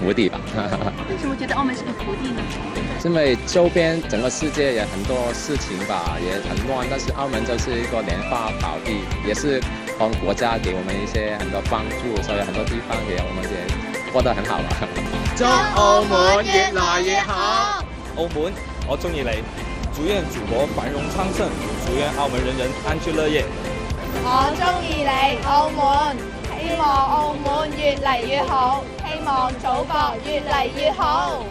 福地吧。为什么觉得澳门是个福地呢？因为周边整个世界也很多事情吧，也很乱，但是澳门就是一个莲花宝地，也是帮国家给我们一些很多帮助，所以很多地方也我们也过得很好吧。祝澳门越来越好！澳门，我中意你，祝愿祖国繁荣昌盛，祝愿澳门人人安居乐业。我中意你，澳门，希望澳门越嚟越好，希望祖国越嚟越好。